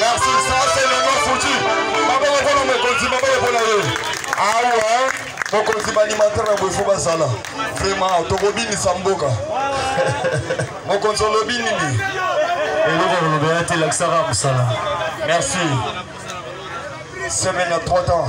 Merci, ça c'est le nom foutu. Maboko mpona mokonzi, maboko mpona ye. Awa, mokonzi banimatere na boye fo bazala. Vraiment, tokobinisa mboka. Mokonzi olobi nini? Eloko kolobela te lakisaka mosala. Merci. Semaine à 3 ans.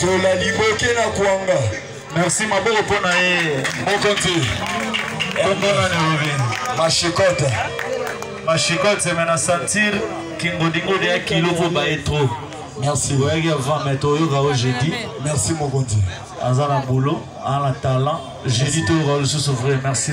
sola liboke na kwanga merci maboko mpo na ye mokonzi kombona nerovi mashikote mashikote me na sentir kingodingodi ya kilo mpo baye trop merci oyaki avant me toyoka o jeudi merci mokonzi aza na boulot a la talent j'ai dit tout rôle sous vrai merci